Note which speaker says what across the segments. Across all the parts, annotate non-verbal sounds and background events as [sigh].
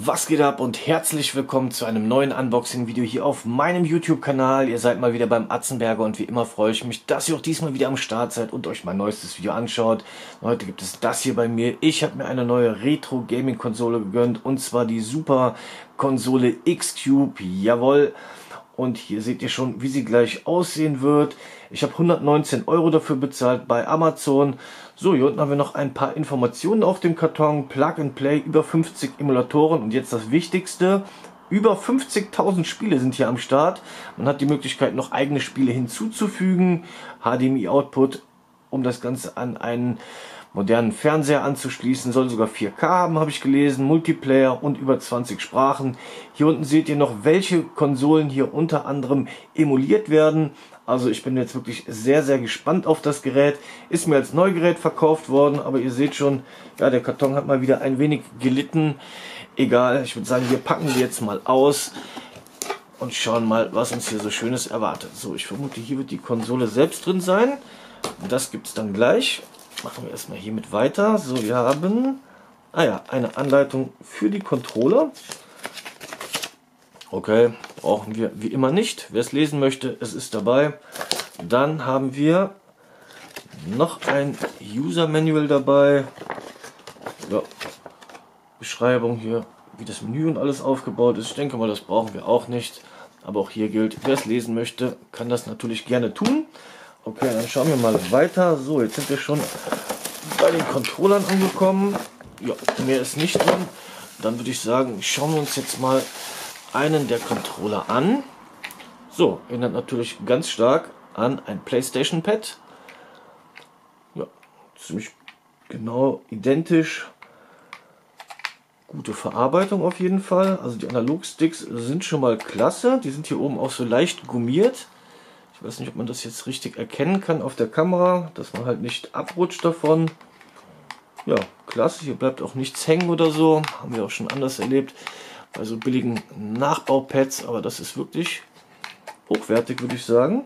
Speaker 1: Was geht ab und herzlich willkommen zu einem neuen Unboxing-Video hier auf meinem YouTube-Kanal. Ihr seid mal wieder beim Atzenberger und wie immer freue ich mich, dass ihr auch diesmal wieder am Start seid und euch mein neuestes Video anschaut. Heute gibt es das hier bei mir. Ich habe mir eine neue Retro-Gaming-Konsole gegönnt und zwar die Super-Konsole X-Cube. Jawohl. Und hier seht ihr schon, wie sie gleich aussehen wird. Ich habe 119 Euro dafür bezahlt bei Amazon. So, hier unten haben wir noch ein paar Informationen auf dem Karton. Plug and Play, über 50 Emulatoren. Und jetzt das Wichtigste. Über 50.000 Spiele sind hier am Start. Man hat die Möglichkeit, noch eigene Spiele hinzuzufügen. HDMI-Output, um das Ganze an einen modernen Fernseher anzuschließen, soll sogar 4K haben, habe ich gelesen, Multiplayer und über 20 Sprachen. Hier unten seht ihr noch, welche Konsolen hier unter anderem emuliert werden. Also ich bin jetzt wirklich sehr, sehr gespannt auf das Gerät. Ist mir als Neugerät verkauft worden, aber ihr seht schon, ja, der Karton hat mal wieder ein wenig gelitten. Egal, ich würde sagen, wir packen die jetzt mal aus und schauen mal, was uns hier so Schönes erwartet. So, ich vermute, hier wird die Konsole selbst drin sein. Das gibt es dann gleich. Machen wir erstmal hiermit weiter. So, wir haben ah ja, eine Anleitung für die Controller. Okay, brauchen wir wie immer nicht. Wer es lesen möchte, es ist dabei. Dann haben wir noch ein User Manual dabei. Ja, Beschreibung hier, wie das Menü und alles aufgebaut ist. Ich denke mal, das brauchen wir auch nicht. Aber auch hier gilt, wer es lesen möchte, kann das natürlich gerne tun. Okay, dann schauen wir mal weiter. So, jetzt sind wir schon bei den Controllern angekommen. Ja, mehr ist nicht drin. Dann würde ich sagen, schauen wir uns jetzt mal einen der Controller an. So, erinnert natürlich ganz stark an ein PlayStation Pad. Ja, ziemlich genau identisch. Gute Verarbeitung auf jeden Fall. Also die Analogsticks sind schon mal klasse. Die sind hier oben auch so leicht gummiert. Ich weiß nicht, ob man das jetzt richtig erkennen kann auf der Kamera, dass man halt nicht abrutscht davon. Ja, klasse, hier bleibt auch nichts hängen oder so. Haben wir auch schon anders erlebt bei so billigen Nachbaupads, aber das ist wirklich hochwertig, würde ich sagen.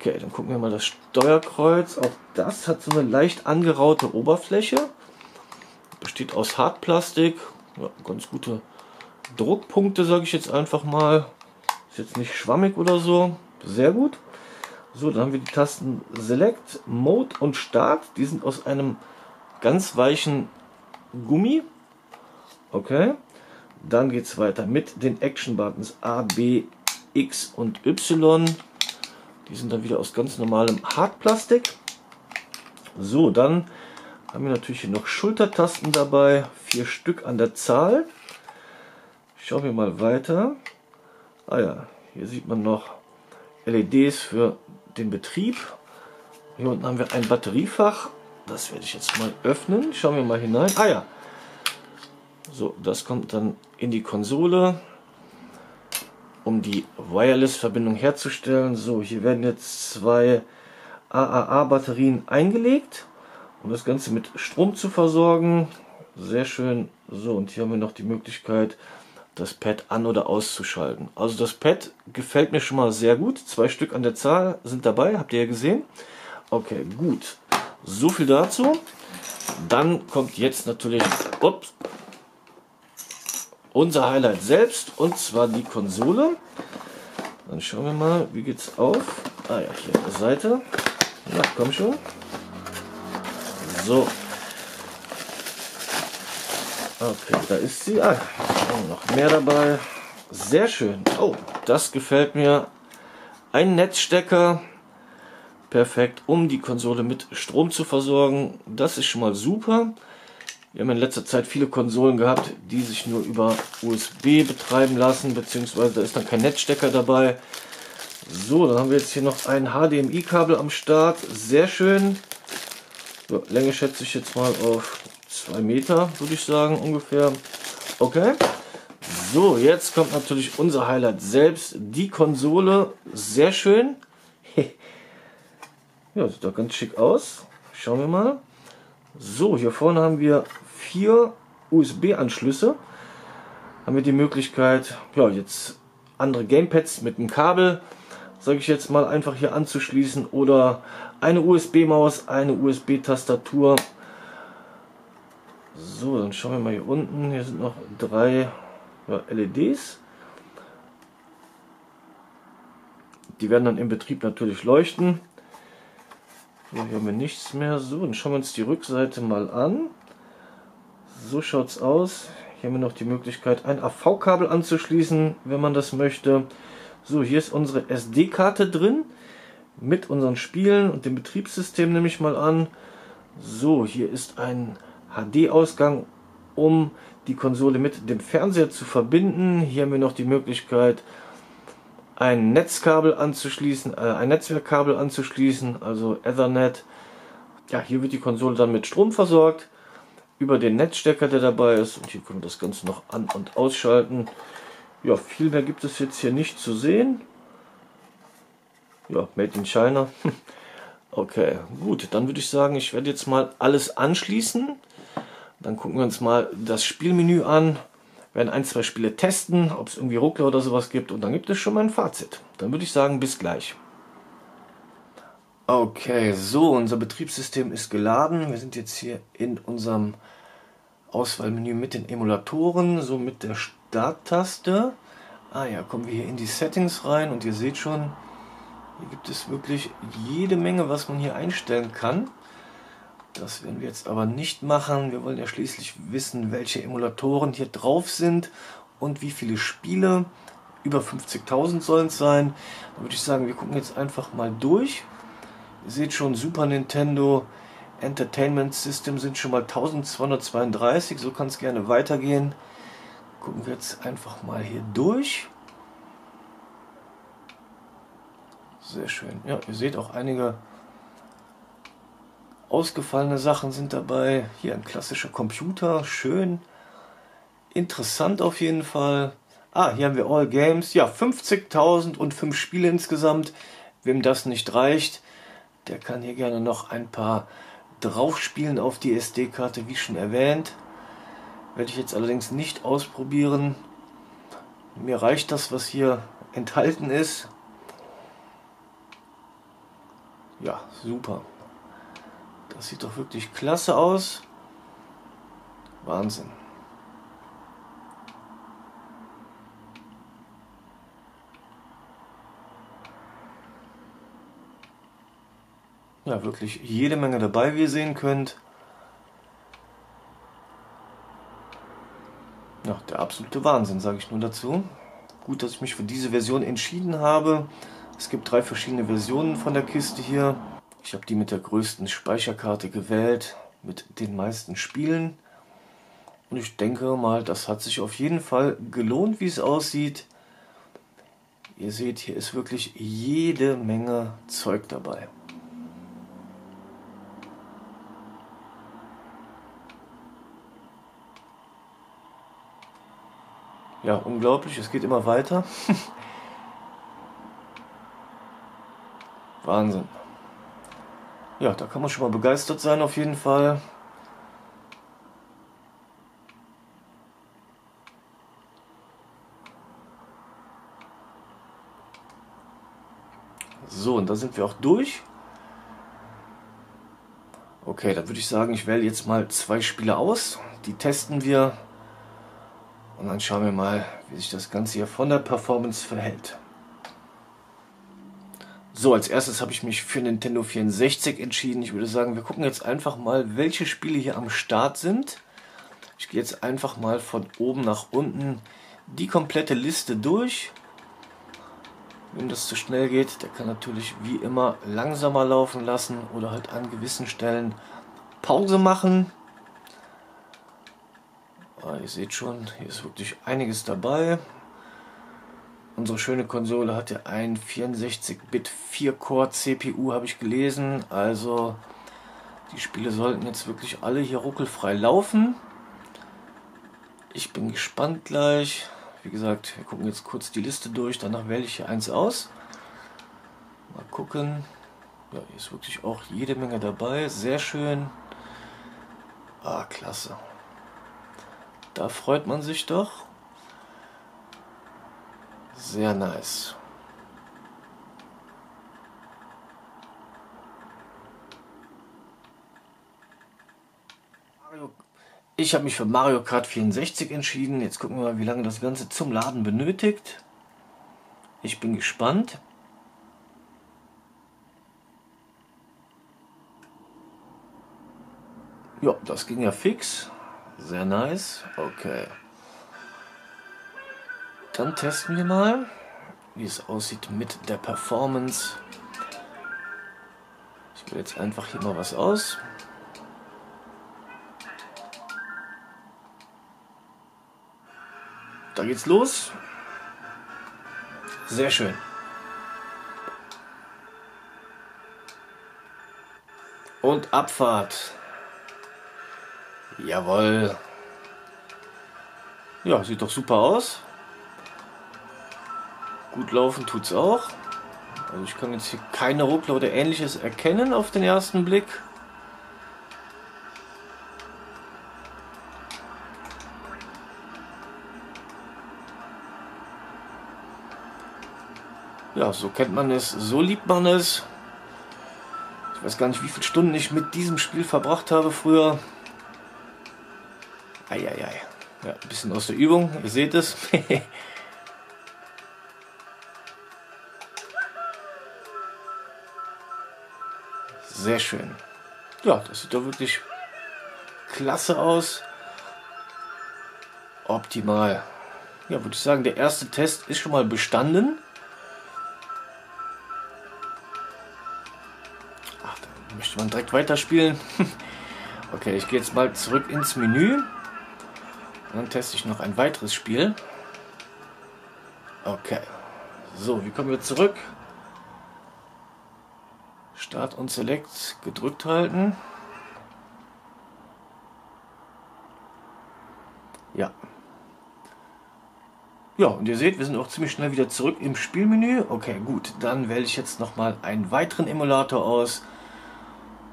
Speaker 1: Okay, dann gucken wir mal das Steuerkreuz. Auch das hat so eine leicht angeraute Oberfläche. Besteht aus Hartplastik. Ja, ganz gute Druckpunkte, sage ich jetzt einfach mal. Ist jetzt nicht schwammig oder so. Sehr gut. So, dann haben wir die Tasten Select, Mode und Start. Die sind aus einem ganz weichen Gummi. Okay. Dann geht es weiter mit den Action Buttons A, B, X und Y. Die sind dann wieder aus ganz normalem Hartplastik. So, dann haben wir natürlich hier noch Schultertasten dabei. Vier Stück an der Zahl. Schauen wir mal weiter. Ah ja, hier sieht man noch LEDs für den Betrieb. Hier unten haben wir ein Batteriefach. Das werde ich jetzt mal öffnen. Schauen wir mal hinein. Ah ja. So, das kommt dann in die Konsole, um die Wireless-Verbindung herzustellen. So, hier werden jetzt zwei AAA-Batterien eingelegt, um das Ganze mit Strom zu versorgen. Sehr schön. So, und hier haben wir noch die Möglichkeit, das Pad an- oder auszuschalten. Also das Pad gefällt mir schon mal sehr gut. Zwei Stück an der Zahl sind dabei, habt ihr ja gesehen. Okay, gut. So viel dazu. Dann kommt jetzt natürlich ups, unser Highlight selbst und zwar die Konsole. Dann schauen wir mal, wie geht's auf. Ah ja, hier an der Seite. Na, komm schon. So, Okay, da ist sie. Ah, noch mehr dabei. Sehr schön. Oh, das gefällt mir. Ein Netzstecker. Perfekt, um die Konsole mit Strom zu versorgen. Das ist schon mal super. Wir haben in letzter Zeit viele Konsolen gehabt, die sich nur über USB betreiben lassen, beziehungsweise da ist dann kein Netzstecker dabei. So, dann haben wir jetzt hier noch ein HDMI-Kabel am Start. Sehr schön. So, Länge schätze ich jetzt mal auf zwei Meter, würde ich sagen, ungefähr. Okay. So, jetzt kommt natürlich unser Highlight selbst. Die Konsole. Sehr schön. [laughs] ja, sieht doch ganz schick aus. Schauen wir mal. So, hier vorne haben wir vier USB-Anschlüsse. Haben wir die Möglichkeit, ja, jetzt andere Gamepads mit einem Kabel, sage ich jetzt mal, einfach hier anzuschließen oder eine USB-Maus, eine USB-Tastatur so, dann schauen wir mal hier unten. Hier sind noch drei ja, LEDs. Die werden dann im Betrieb natürlich leuchten. So, hier haben wir nichts mehr. So, dann schauen wir uns die Rückseite mal an. So schaut es aus. Hier haben wir noch die Möglichkeit, ein AV-Kabel anzuschließen, wenn man das möchte. So, hier ist unsere SD-Karte drin mit unseren Spielen und dem Betriebssystem nehme ich mal an. So, hier ist ein HD-Ausgang, um die Konsole mit dem Fernseher zu verbinden. Hier haben wir noch die Möglichkeit, ein Netzkabel anzuschließen, äh, ein Netzwerkkabel anzuschließen, also Ethernet. Ja, hier wird die Konsole dann mit Strom versorgt über den Netzstecker, der dabei ist. Und hier können wir das Ganze noch an- und ausschalten. Ja, viel mehr gibt es jetzt hier nicht zu sehen. Ja, Made in China. [laughs] Okay, gut, dann würde ich sagen, ich werde jetzt mal alles anschließen. Dann gucken wir uns mal das Spielmenü an, werden ein, zwei Spiele testen, ob es irgendwie Ruckler oder sowas gibt und dann gibt es schon mal ein Fazit. Dann würde ich sagen, bis gleich. Okay, so, unser Betriebssystem ist geladen. Wir sind jetzt hier in unserem Auswahlmenü mit den Emulatoren, so mit der Starttaste. Ah ja, kommen wir hier in die Settings rein und ihr seht schon, hier gibt es wirklich jede Menge, was man hier einstellen kann. Das werden wir jetzt aber nicht machen. Wir wollen ja schließlich wissen, welche Emulatoren hier drauf sind und wie viele Spiele. Über 50.000 sollen es sein. Da würde ich sagen, wir gucken jetzt einfach mal durch. Ihr seht schon, Super Nintendo Entertainment System sind schon mal 1232. So kann es gerne weitergehen. Gucken wir jetzt einfach mal hier durch. Sehr schön. Ja, ihr seht auch einige ausgefallene Sachen sind dabei. Hier ein klassischer Computer, schön. Interessant auf jeden Fall. Ah, hier haben wir All Games. Ja, 50.000 und 5 Spiele insgesamt. Wem das nicht reicht, der kann hier gerne noch ein paar draufspielen auf die SD-Karte, wie schon erwähnt. Werde ich jetzt allerdings nicht ausprobieren. Mir reicht das, was hier enthalten ist. Ja, super. Das sieht doch wirklich klasse aus. Wahnsinn. Ja, wirklich jede Menge dabei, wie ihr sehen könnt. Ja, der absolute Wahnsinn, sage ich nur dazu. Gut, dass ich mich für diese Version entschieden habe. Es gibt drei verschiedene Versionen von der Kiste hier. Ich habe die mit der größten Speicherkarte gewählt, mit den meisten Spielen. Und ich denke mal, das hat sich auf jeden Fall gelohnt, wie es aussieht. Ihr seht, hier ist wirklich jede Menge Zeug dabei. Ja, unglaublich, es geht immer weiter. [laughs] Wahnsinn. Ja, da kann man schon mal begeistert sein auf jeden Fall. So, und da sind wir auch durch. Okay, dann würde ich sagen, ich wähle jetzt mal zwei Spiele aus. Die testen wir. Und dann schauen wir mal, wie sich das Ganze hier von der Performance verhält. So, als erstes habe ich mich für Nintendo 64 entschieden. Ich würde sagen, wir gucken jetzt einfach mal, welche Spiele hier am Start sind. Ich gehe jetzt einfach mal von oben nach unten die komplette Liste durch. Wenn das zu schnell geht, der kann natürlich wie immer langsamer laufen lassen oder halt an gewissen Stellen Pause machen. Ah, ihr seht schon, hier ist wirklich einiges dabei. Unsere schöne Konsole hat ja ein 64-Bit 4-Core CPU, habe ich gelesen. Also die Spiele sollten jetzt wirklich alle hier ruckelfrei laufen. Ich bin gespannt gleich. Wie gesagt, wir gucken jetzt kurz die Liste durch, danach wähle ich hier eins aus. Mal gucken. Ja, hier ist wirklich auch jede Menge dabei. Sehr schön. Ah, klasse. Da freut man sich doch. Sehr nice. Ich habe mich für Mario Kart 64 entschieden. Jetzt gucken wir mal, wie lange das Ganze zum Laden benötigt. Ich bin gespannt. Ja, das ging ja fix. Sehr nice. Okay. Dann testen wir mal, wie es aussieht mit der Performance. Ich wähle jetzt einfach hier mal was aus. Da geht's los. Sehr schön. Und Abfahrt. Jawohl. Ja, sieht doch super aus. Gut laufen tut's auch. Also ich kann jetzt hier keine Ruckler oder ähnliches erkennen auf den ersten Blick. Ja, so kennt man es, so liebt man es. Ich weiß gar nicht, wie viele Stunden ich mit diesem Spiel verbracht habe früher. Eieiei. Ja, ein bisschen aus der Übung, ihr seht es. [laughs] Sehr schön. Ja, das sieht doch wirklich klasse aus. Optimal. Ja, würde ich sagen, der erste Test ist schon mal bestanden. Ach, da möchte man direkt weiterspielen. [laughs] okay, ich gehe jetzt mal zurück ins Menü. Und dann teste ich noch ein weiteres Spiel. Okay. So, wie kommen wir zurück? Start und Select gedrückt halten. Ja. Ja, und ihr seht, wir sind auch ziemlich schnell wieder zurück im Spielmenü. Okay, gut. Dann wähle ich jetzt nochmal einen weiteren Emulator aus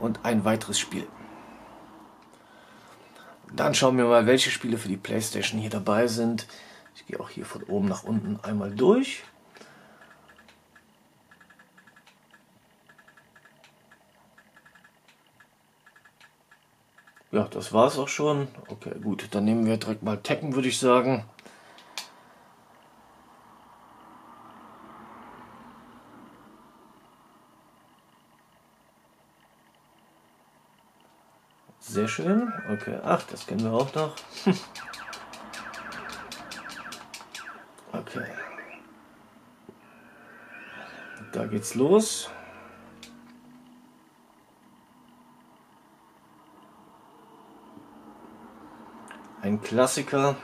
Speaker 1: und ein weiteres Spiel. Dann schauen wir mal, welche Spiele für die Playstation hier dabei sind. Ich gehe auch hier von oben nach unten einmal durch. Ja, das war's auch schon. Okay, gut. Dann nehmen wir direkt mal Tekken, würde ich sagen. Sehr schön. Okay, ach, das kennen wir auch noch. [laughs] okay. Da geht's los. Ein Klassiker.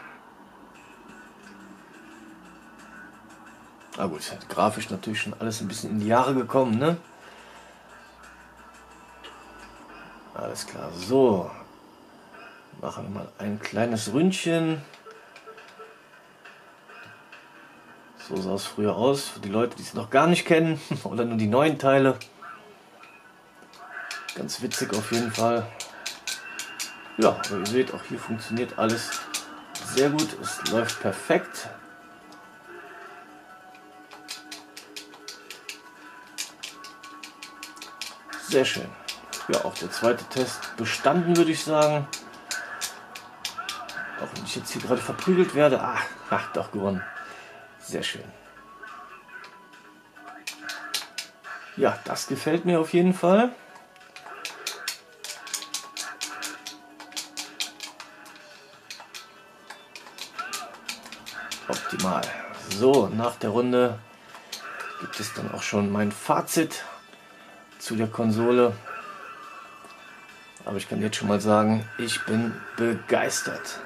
Speaker 1: Ah gut, grafisch natürlich schon alles ein bisschen in die Jahre gekommen, ne? Alles klar, so. Machen wir mal ein kleines Ründchen. So sah es früher aus, für die Leute, die es noch gar nicht kennen [laughs] oder nur die neuen Teile. Ganz witzig auf jeden Fall. Ja, aber ihr seht, auch hier funktioniert alles sehr gut. Es läuft perfekt. Sehr schön. Ja, auch der zweite Test bestanden, würde ich sagen. Auch wenn ich jetzt hier gerade verprügelt werde. Ach, ach, doch gewonnen. Sehr schön. Ja, das gefällt mir auf jeden Fall. Optimal. So, nach der Runde gibt es dann auch schon mein Fazit zu der Konsole. Aber ich kann jetzt schon mal sagen, ich bin begeistert.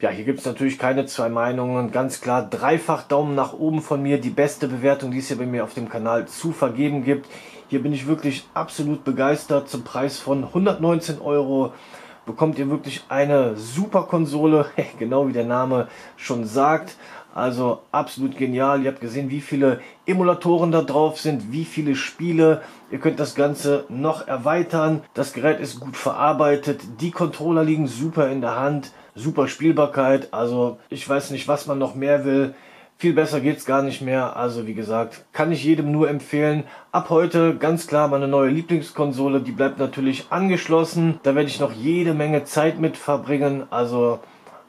Speaker 1: Ja, hier gibt es natürlich keine zwei Meinungen. Ganz klar, dreifach Daumen nach oben von mir. Die beste Bewertung, die es hier bei mir auf dem Kanal zu vergeben gibt. Hier bin ich wirklich absolut begeistert. Zum Preis von 119 Euro bekommt ihr wirklich eine super Konsole. [laughs] genau wie der Name schon sagt. Also absolut genial. Ihr habt gesehen, wie viele Emulatoren da drauf sind, wie viele Spiele. Ihr könnt das Ganze noch erweitern. Das Gerät ist gut verarbeitet. Die Controller liegen super in der Hand. Super Spielbarkeit. Also ich weiß nicht, was man noch mehr will. Viel besser geht's gar nicht mehr. Also wie gesagt, kann ich jedem nur empfehlen. Ab heute ganz klar meine neue Lieblingskonsole. Die bleibt natürlich angeschlossen. Da werde ich noch jede Menge Zeit mit verbringen. Also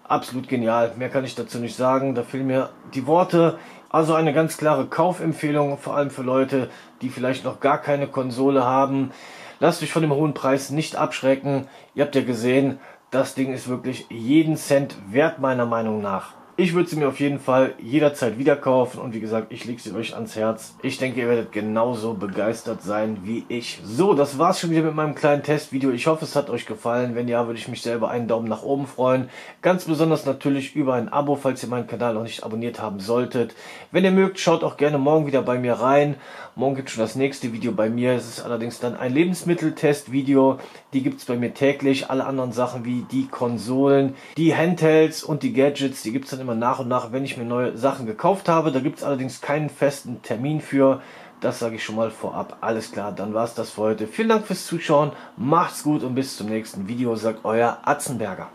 Speaker 1: absolut genial. Mehr kann ich dazu nicht sagen. Da fehlen mir die Worte. Also eine ganz klare Kaufempfehlung, vor allem für Leute, die vielleicht noch gar keine Konsole haben. Lasst euch von dem hohen Preis nicht abschrecken. Ihr habt ja gesehen, das Ding ist wirklich jeden Cent wert meiner Meinung nach. Ich würde sie mir auf jeden Fall jederzeit wieder kaufen und wie gesagt, ich lege sie euch ans Herz. Ich denke, ihr werdet genauso begeistert sein wie ich. So, das war's schon wieder mit meinem kleinen Testvideo. Ich hoffe, es hat euch gefallen. Wenn ja, würde ich mich selber einen Daumen nach oben freuen. Ganz besonders natürlich über ein Abo, falls ihr meinen Kanal noch nicht abonniert haben solltet. Wenn ihr mögt, schaut auch gerne morgen wieder bei mir rein. Morgen gibt schon das nächste Video bei mir. Es ist allerdings dann ein Lebensmitteltest-Video. Die gibt es bei mir täglich. Alle anderen Sachen wie die Konsolen, die Handhelds und die Gadgets, die gibt es dann immer nach und nach, wenn ich mir neue Sachen gekauft habe. Da gibt es allerdings keinen festen Termin für. Das sage ich schon mal vorab. Alles klar, dann war es das für heute. Vielen Dank fürs Zuschauen. Macht's gut und bis zum nächsten Video, sagt euer Atzenberger.